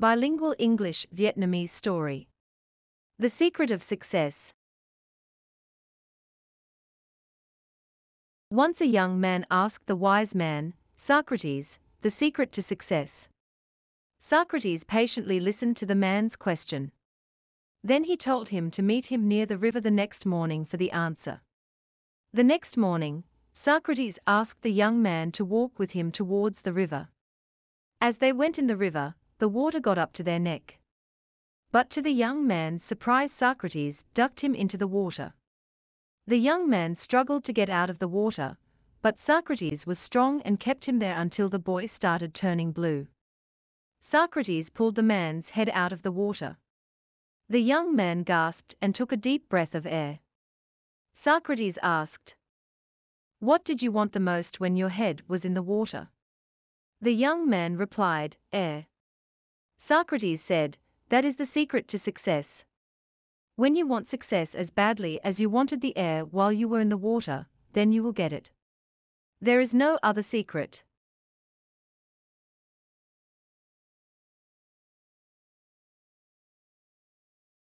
Bilingual English Vietnamese story. The secret of success. Once a young man asked the wise man, Socrates, the secret to success. Socrates patiently listened to the man's question. Then he told him to meet him near the river the next morning for the answer. The next morning, Socrates asked the young man to walk with him towards the river. As they went in the river, the water got up to their neck. But to the young man's surprise Socrates ducked him into the water. The young man struggled to get out of the water, but Socrates was strong and kept him there until the boy started turning blue. Socrates pulled the man's head out of the water. The young man gasped and took a deep breath of air. Socrates asked, What did you want the most when your head was in the water? The young man replied, Air. Socrates said, That is the secret to success. When you want success as badly as you wanted the air while you were in the water, then you will get it. There is no other secret.